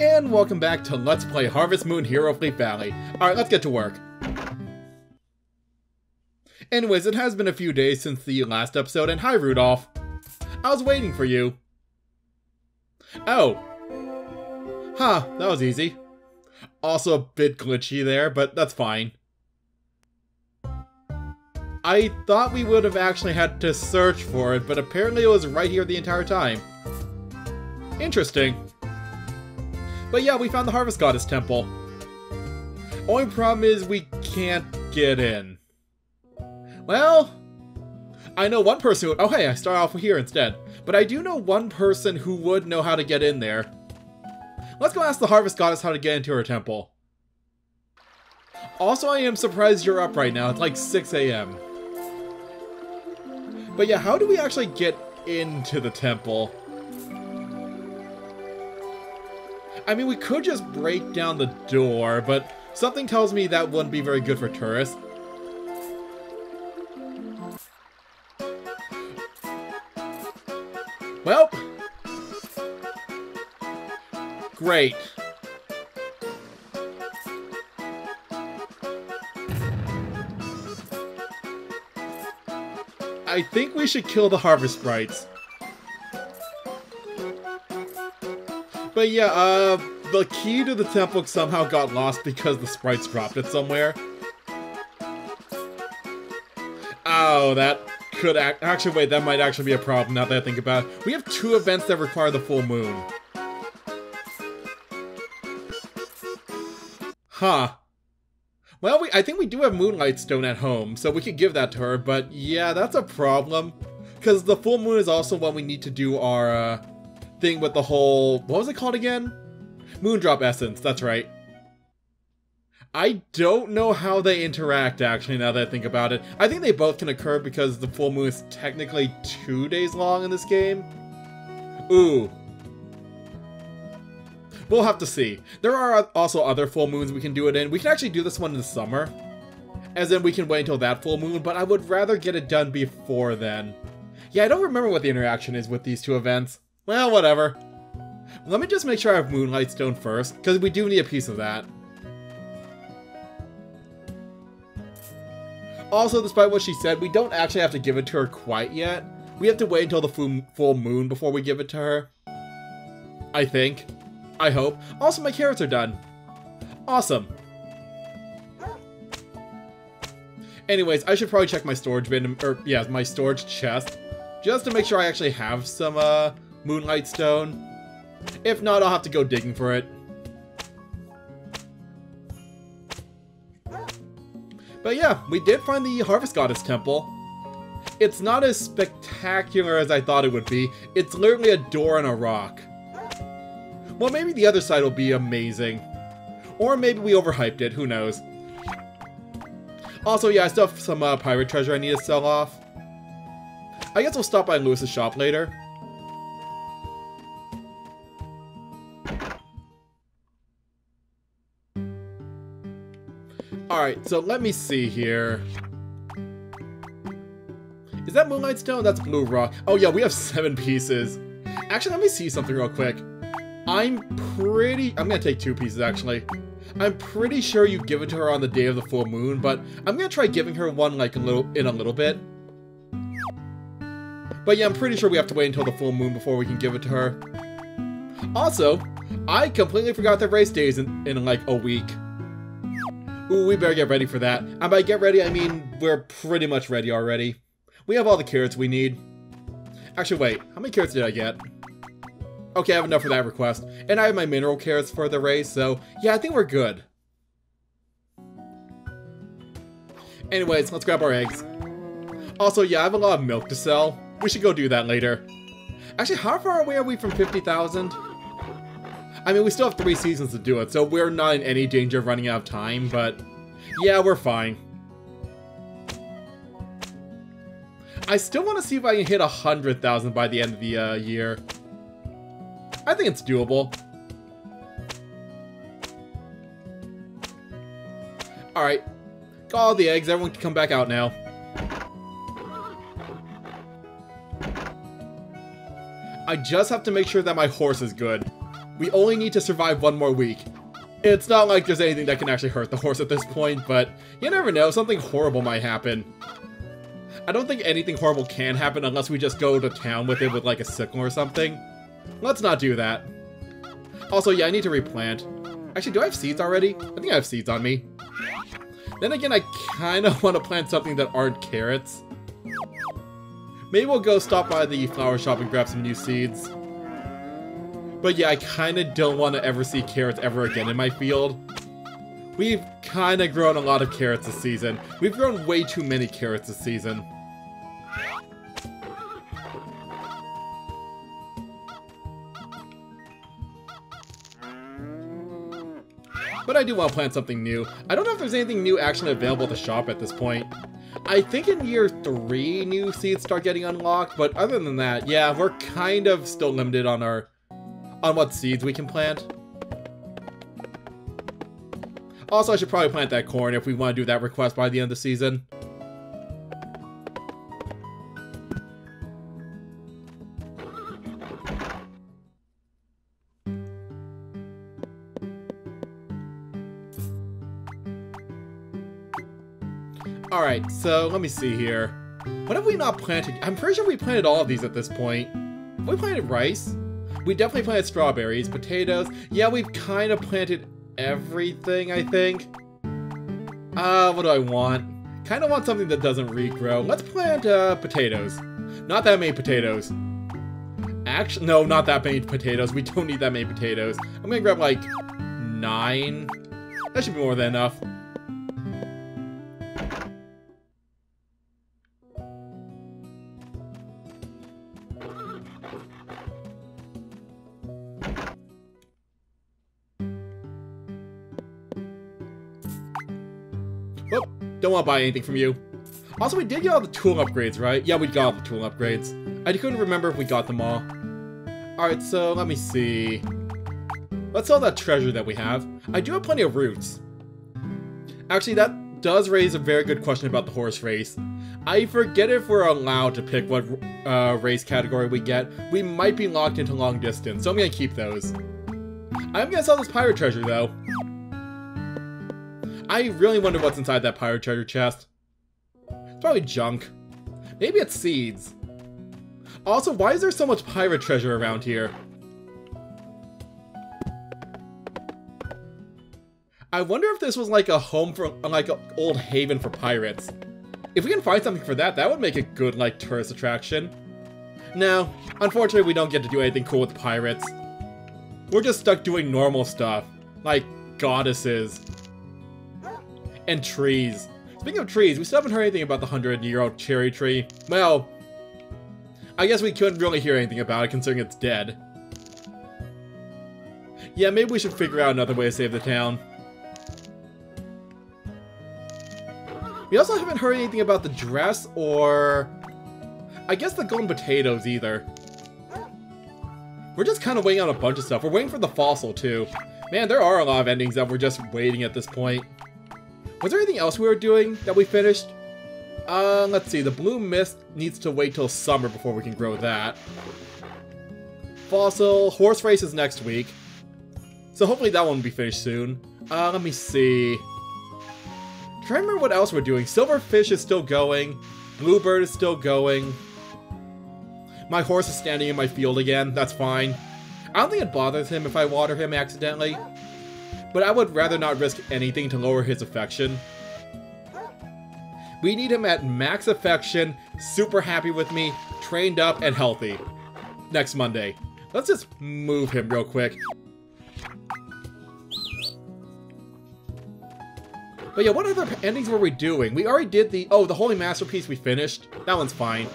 And welcome back to Let's Play Harvest Moon Hero of Leaf Valley. Alright, let's get to work. Anyways, it has been a few days since the last episode, and hi Rudolph. I was waiting for you. Oh. Huh, that was easy. Also a bit glitchy there, but that's fine. I thought we would have actually had to search for it, but apparently it was right here the entire time. Interesting. But yeah, we found the Harvest Goddess Temple. Only problem is we can't get in. Well, I know one person who- oh hey, I start off here instead. But I do know one person who would know how to get in there. Let's go ask the Harvest Goddess how to get into her temple. Also, I am surprised you're up right now. It's like 6 a.m. But yeah, how do we actually get into the temple? I mean, we could just break down the door, but something tells me that wouldn't be very good for tourists. Well. Great. I think we should kill the Harvest Sprites. But yeah, uh, the key to the temple somehow got lost because the sprites dropped it somewhere. Oh, that could act- actually wait, that might actually be a problem now that I think about it. We have two events that require the full moon. Huh. Well, we, I think we do have Moonlight Stone at home, so we could give that to her, but yeah, that's a problem. Because the full moon is also when we need to do our, uh, thing with the whole... What was it called again? Moondrop Essence, that's right. I don't know how they interact, actually, now that I think about it. I think they both can occur because the full moon is technically two days long in this game. Ooh. We'll have to see. There are also other full moons we can do it in. We can actually do this one in the summer. As in, we can wait until that full moon, but I would rather get it done before then. Yeah, I don't remember what the interaction is with these two events. Well, whatever. Let me just make sure I have Moonlight Stone first, because we do need a piece of that. Also, despite what she said, we don't actually have to give it to her quite yet. We have to wait until the full moon before we give it to her. I think. I hope. Also, my carrots are done. Awesome. Anyways, I should probably check my storage bin, or yeah, my storage chest, just to make sure I actually have some uh, Moonlight Stone. If not, I'll have to go digging for it. But yeah, we did find the Harvest Goddess Temple. It's not as spectacular as I thought it would be. It's literally a door and a rock. Well, maybe the other side will be amazing. Or maybe we overhyped it, who knows. Also, yeah, I still have some uh, pirate treasure I need to sell off. I guess we'll stop by Lewis's shop later. Alright, so let me see here. Is that Moonlight Stone? That's Blue Rock. Oh yeah, we have seven pieces. Actually, let me see something real quick. I'm pretty... I'm gonna take two pieces, actually. I'm pretty sure you give it to her on the day of the full moon, but I'm gonna try giving her one, like, a little in a little bit. But yeah, I'm pretty sure we have to wait until the full moon before we can give it to her. Also, I completely forgot that race day is in, in like, a week. Ooh, we better get ready for that. And by get ready, I mean we're pretty much ready already. We have all the carrots we need. Actually, wait. How many carrots did I get? Okay, I have enough for that request. And I have my mineral carrots for the race, so yeah, I think we're good. Anyways, let's grab our eggs. Also, yeah, I have a lot of milk to sell. We should go do that later. Actually, how far away are we from 50,000? I mean, we still have three seasons to do it, so we're not in any danger of running out of time, but yeah, we're fine. I still want to see if I can hit 100,000 by the end of the uh, year. I think it's doable. Alright. Got all the eggs, everyone can come back out now. I just have to make sure that my horse is good. We only need to survive one more week. It's not like there's anything that can actually hurt the horse at this point, but you never know, something horrible might happen. I don't think anything horrible can happen unless we just go to town with it with like a sickle or something. Let's not do that. Also, yeah, I need to replant. Actually, do I have seeds already? I think I have seeds on me. Then again, I kind of want to plant something that aren't carrots. Maybe we'll go stop by the flower shop and grab some new seeds. But yeah, I kind of don't want to ever see carrots ever again in my field. We've kind of grown a lot of carrots this season. We've grown way too many carrots this season. But I do want to plant something new. I don't know if there's anything new actually available at the shop at this point. I think in year 3 new seeds start getting unlocked, but other than that, yeah, we're kind of still limited on our on what seeds we can plant. Also, I should probably plant that corn if we want to do that request by the end of the season. Alright, so let me see here. What have we not planted? I'm pretty sure we planted all of these at this point. Have we planted rice? We definitely planted strawberries, potatoes. Yeah, we've kind of planted everything, I think. Uh, what do I want? Kind of want something that doesn't regrow. Let's plant, uh, potatoes. Not that many potatoes. Actually, no, not that many potatoes. We don't need that many potatoes. I'm gonna grab, like, nine. That should be more than enough. Don't want to buy anything from you. Also, we did get all the tool upgrades, right? Yeah, we got all the tool upgrades. I couldn't remember if we got them all. Alright, so let me see. Let's sell that treasure that we have. I do have plenty of roots. Actually, that does raise a very good question about the horse race. I forget if we're allowed to pick what uh, race category we get. We might be locked into long distance, so I'm gonna keep those. I'm gonna sell this pirate treasure, though. I really wonder what's inside that pirate treasure chest. It's probably junk. Maybe it's seeds. Also, why is there so much pirate treasure around here? I wonder if this was like a home for, like an old haven for pirates. If we can find something for that, that would make a good, like, tourist attraction. No, unfortunately we don't get to do anything cool with pirates. We're just stuck doing normal stuff, like goddesses and trees. Speaking of trees, we still haven't heard anything about the 100-year-old cherry tree. Well, I guess we couldn't really hear anything about it considering it's dead. Yeah, maybe we should figure out another way to save the town. We also haven't heard anything about the dress or... I guess the golden potatoes either. We're just kind of waiting on a bunch of stuff. We're waiting for the fossil too. Man, there are a lot of endings that we're just waiting at this point. Was there anything else we were doing that we finished? Uh, let's see. The blue mist needs to wait till summer before we can grow that. Fossil. Horse race is next week. So hopefully that one will be finished soon. Uh, let me see. Try to remember what else we're doing. Silverfish is still going. Bluebird is still going. My horse is standing in my field again. That's fine. I don't think it bothers him if I water him accidentally but I would rather not risk anything to lower his affection. We need him at max affection, super happy with me, trained up, and healthy. Next Monday. Let's just move him real quick. But yeah, what other endings were we doing? We already did the... Oh, the Holy Masterpiece we finished. That one's fine.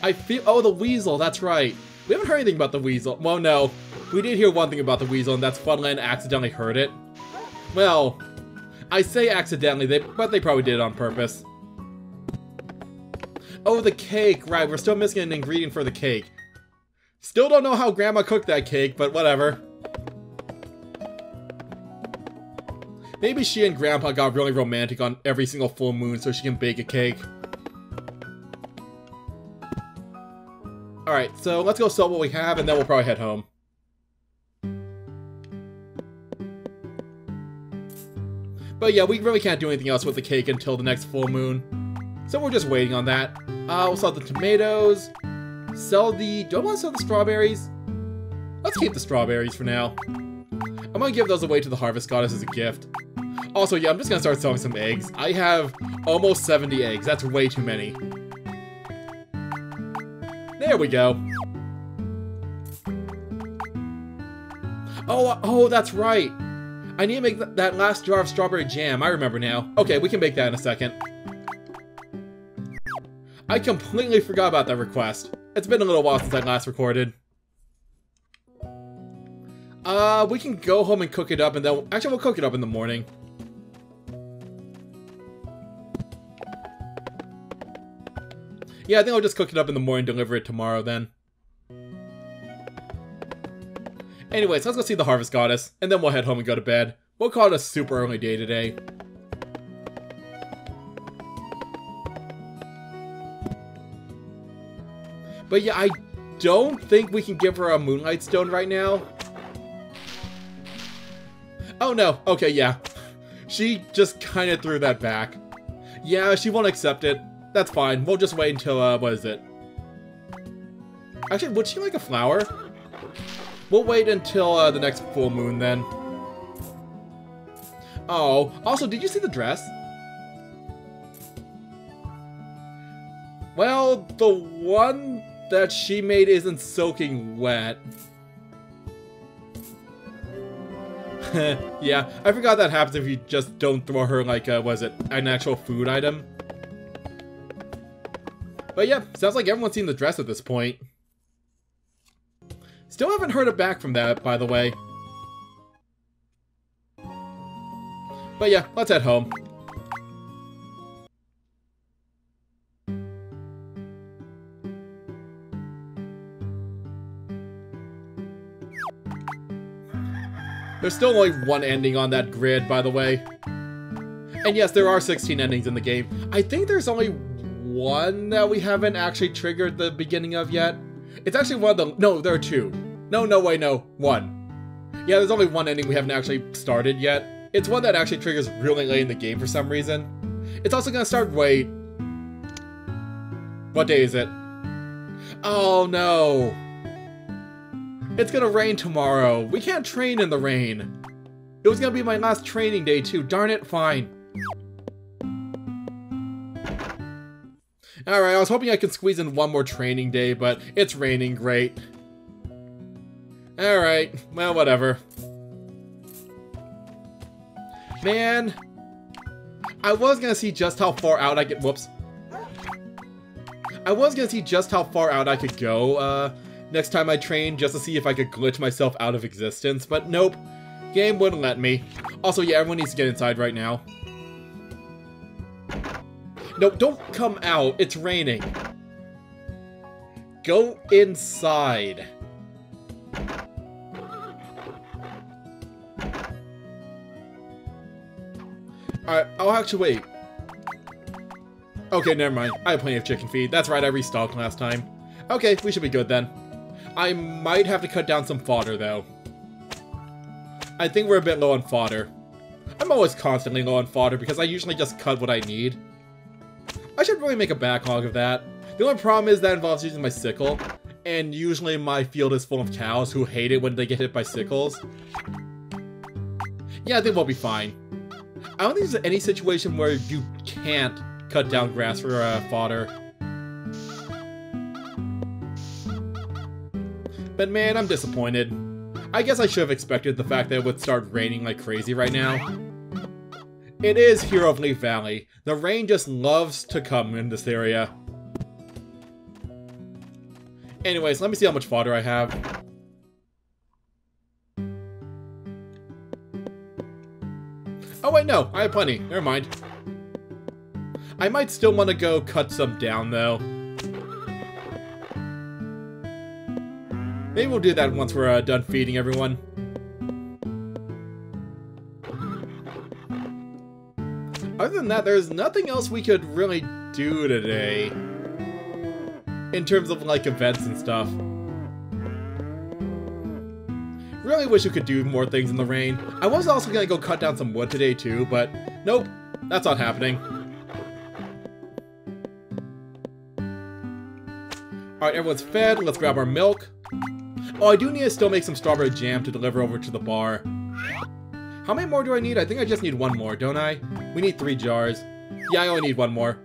I feel... Oh, the Weasel, that's right. We haven't heard anything about the Weasel. Well, no. We did hear one thing about the Weasel, and that's Funland accidentally heard it. Well, I say accidentally, they, but they probably did it on purpose. Oh, the cake! Right, we're still missing an ingredient for the cake. Still don't know how Grandma cooked that cake, but whatever. Maybe she and Grandpa got really romantic on every single full moon so she can bake a cake. Alright, so let's go sell what we have, and then we'll probably head home. But yeah, we really can't do anything else with the cake until the next full moon. So we're just waiting on that. Uh, we'll sell the tomatoes. Sell the... Do I want to sell the strawberries? Let's keep the strawberries for now. I'm gonna give those away to the Harvest Goddess as a gift. Also, yeah, I'm just gonna start selling some eggs. I have almost 70 eggs. That's way too many. There we go. Oh, oh, that's right. I need to make th that last jar of strawberry jam. I remember now. Okay, we can make that in a second. I completely forgot about that request. It's been a little while since I last recorded. Uh, we can go home and cook it up and then... Actually, we'll cook it up in the morning. Yeah, I think I'll just cook it up in the morning and deliver it tomorrow then. Anyways, let's go see the Harvest Goddess, and then we'll head home and go to bed. We'll call it a super early day today. But yeah, I don't think we can give her a Moonlight Stone right now. Oh no, okay, yeah. She just kind of threw that back. Yeah, she won't accept it. That's fine. We'll just wait until, uh, what is it? Actually, would she like a flower? We'll wait until uh, the next full moon then. Oh, also, did you see the dress? Well, the one that she made isn't soaking wet. yeah, I forgot that happens if you just don't throw her like, uh, was it, an actual food item. But yeah, sounds like everyone's seen the dress at this point. Still haven't heard it back from that, by the way. But yeah, let's head home. There's still only one ending on that grid, by the way. And yes, there are 16 endings in the game. I think there's only one that we haven't actually triggered the beginning of yet. It's actually one of the- no, there are two. No, no, way, no, one. Yeah, there's only one ending we haven't actually started yet. It's one that actually triggers really late in the game for some reason. It's also gonna start, wait. What day is it? Oh no. It's gonna rain tomorrow. We can't train in the rain. It was gonna be my last training day too. Darn it, fine. Alright, I was hoping I could squeeze in one more training day, but it's raining, great. Alright, well, whatever. Man, I was gonna see just how far out I get- whoops. I was gonna see just how far out I could go, uh, next time I train, just to see if I could glitch myself out of existence, but nope. Game wouldn't let me. Also, yeah, everyone needs to get inside right now. No, don't come out. It's raining. Go inside. Alright, oh, actually, wait. Okay, never mind. I have plenty of chicken feed. That's right, I restocked last time. Okay, we should be good then. I might have to cut down some fodder, though. I think we're a bit low on fodder. I'm always constantly low on fodder because I usually just cut what I need. I should really make a backlog of that. The only problem is that involves using my sickle, and usually my field is full of cows who hate it when they get hit by sickles. Yeah, I think we'll be fine. I don't think there's any situation where you can't cut down grass for uh, fodder. But man, I'm disappointed. I guess I should have expected the fact that it would start raining like crazy right now. It is Hero of Leaf Valley. The rain just loves to come in this area. Anyways, let me see how much fodder I have. Oh wait, no, I have plenty. Never mind. I might still want to go cut some down, though. Maybe we'll do that once we're uh, done feeding everyone. Than that, there's nothing else we could really do today. in terms of like events and stuff. Really wish we could do more things in the rain. I was also gonna go cut down some wood today too, but nope, that's not happening. Alright, everyone's fed. Let's grab our milk. Oh, I do need to still make some strawberry jam to deliver over to the bar. How many more do I need? I think I just need one more, don't I? We need three jars. Yeah, I only need one more.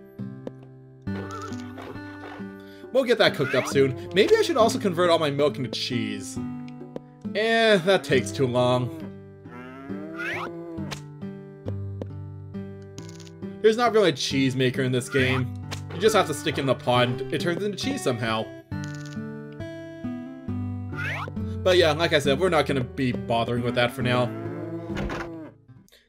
We'll get that cooked up soon. Maybe I should also convert all my milk into cheese. Eh, that takes too long. There's not really a cheese maker in this game. You just have to stick in the pot it turns into cheese somehow. But yeah, like I said, we're not going to be bothering with that for now.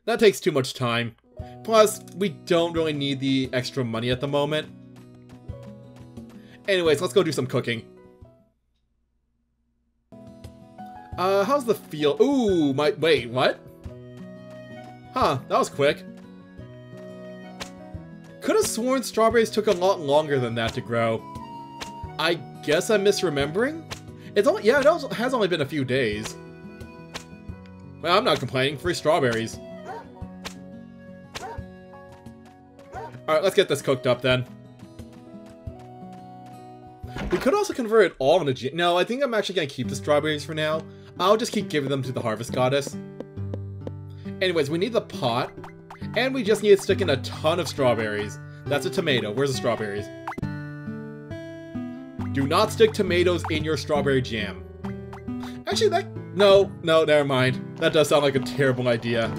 That takes too much time. Plus, we don't really need the extra money at the moment. Anyways, let's go do some cooking. Uh, how's the feel? Ooh, my- wait, what? Huh, that was quick. Could have sworn strawberries took a lot longer than that to grow. I guess I'm misremembering? It's only- yeah, it also has only been a few days. Well, I'm not complaining. Free strawberries. Alright, let's get this cooked up then. We could also convert it all into... No, I think I'm actually going to keep the strawberries for now. I'll just keep giving them to the Harvest Goddess. Anyways, we need the pot. And we just need to stick in a ton of strawberries. That's a tomato. Where's the strawberries? Do not stick tomatoes in your strawberry jam. Actually, that... No, no, never mind. That does sound like a terrible idea.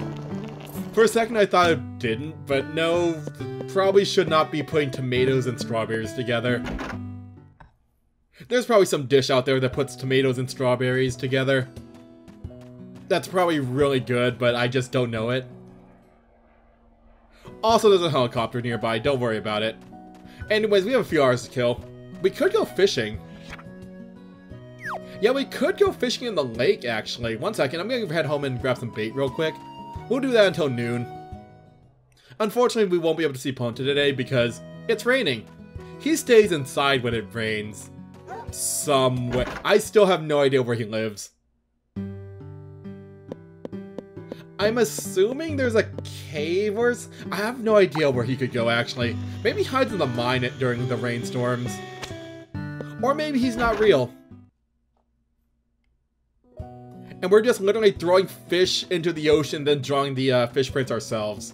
For a second I thought it didn't, but no, probably should not be putting tomatoes and strawberries together. There's probably some dish out there that puts tomatoes and strawberries together. That's probably really good, but I just don't know it. Also, there's a helicopter nearby, don't worry about it. Anyways, we have a few hours to kill. We could go fishing. Yeah, we could go fishing in the lake, actually. One second, I'm gonna head home and grab some bait real quick. We'll do that until noon. Unfortunately, we won't be able to see Ponta today because it's raining. He stays inside when it rains. Somewhere. I still have no idea where he lives. I'm assuming there's a cave or... I have no idea where he could go, actually. Maybe he hides in the mine during the rainstorms. Or maybe he's not real. And we're just literally throwing fish into the ocean, then drawing the uh, fish prints ourselves.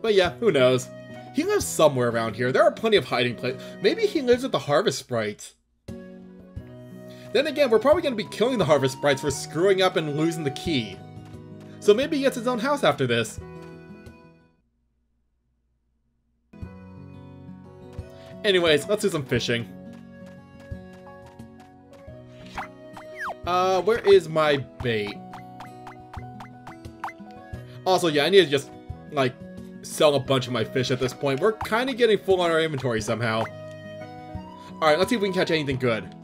But yeah, who knows. He lives somewhere around here. There are plenty of hiding places. Maybe he lives with the Harvest Sprites. Then again, we're probably going to be killing the Harvest Sprites for screwing up and losing the key. So maybe he gets his own house after this. Anyways, let's do some fishing. Uh, where is my bait? Also, yeah, I need to just, like, sell a bunch of my fish at this point. We're kind of getting full on our inventory somehow. Alright, let's see if we can catch anything good.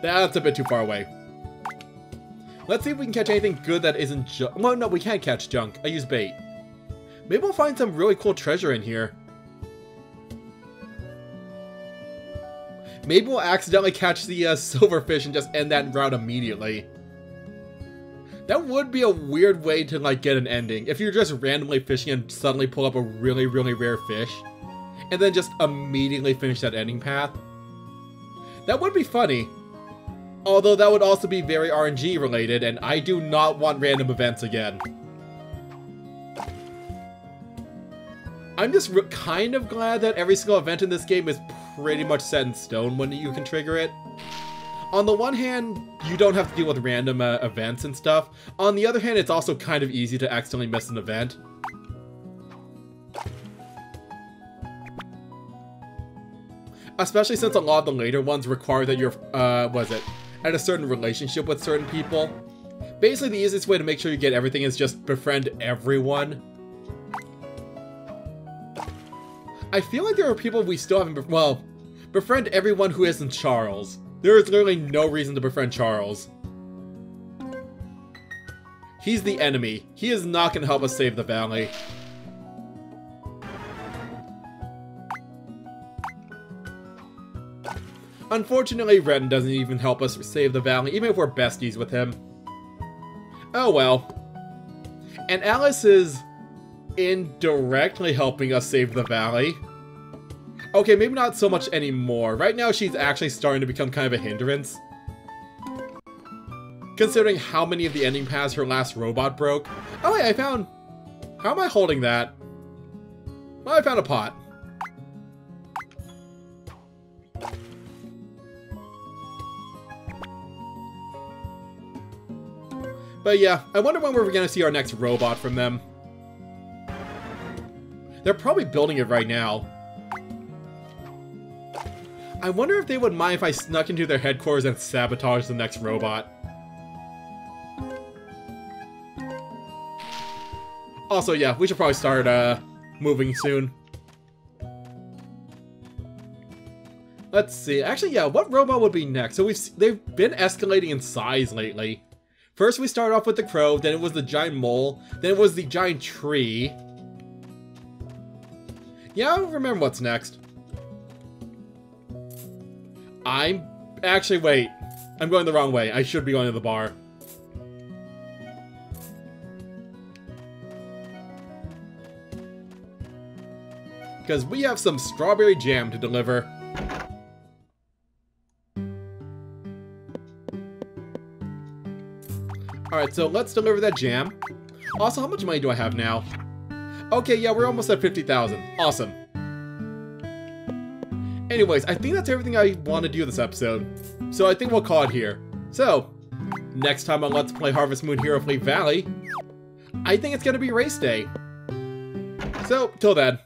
That's a bit too far away. Let's see if we can catch anything good that isn't junk. Well, no, we can't catch junk. I use bait. Maybe we'll find some really cool treasure in here. Maybe we'll accidentally catch the uh, silverfish and just end that route immediately. That would be a weird way to like get an ending. If you're just randomly fishing and suddenly pull up a really, really rare fish. And then just immediately finish that ending path. That would be funny. Although that would also be very RNG related, and I do not want random events again. I'm just kind of glad that every single event in this game is pretty much set in stone when you can trigger it. On the one hand, you don't have to deal with random uh, events and stuff. On the other hand, it's also kind of easy to accidentally miss an event. Especially since a lot of the later ones require that you're, uh, was it, at a certain relationship with certain people. Basically, the easiest way to make sure you get everything is just befriend everyone. I feel like there are people we still haven't, well, befriend everyone who isn't Charles. There is literally no reason to befriend Charles. He's the enemy. He is not going to help us save the valley. Unfortunately, Ren doesn't even help us save the valley, even if we're besties with him. Oh well. And Alice is indirectly helping us save the valley. Okay, maybe not so much anymore. Right now, she's actually starting to become kind of a hindrance. Considering how many of the ending paths her last robot broke. Oh, wait, I found... How am I holding that? Well, I found a pot. But yeah, I wonder when we're going to see our next robot from them. They're probably building it right now. I wonder if they would mind if I snuck into their headquarters and sabotaged the next robot. Also, yeah, we should probably start uh, moving soon. Let's see. Actually, yeah, what robot would be next? So we've they've been escalating in size lately. First, we started off with the crow, then it was the giant mole, then it was the giant tree. Yeah, I remember what's next. I'm... Actually, wait. I'm going the wrong way. I should be going to the bar. because we have some strawberry jam to deliver. Alright, so let's deliver that jam. Also, how much money do I have now? Okay, yeah, we're almost at 50,000. Awesome. Anyways, I think that's everything I want to do this episode. So I think we'll call it here. So, next time on Let's Play Harvest Moon Hero of Leaf Valley, I think it's going to be race day. So, till then.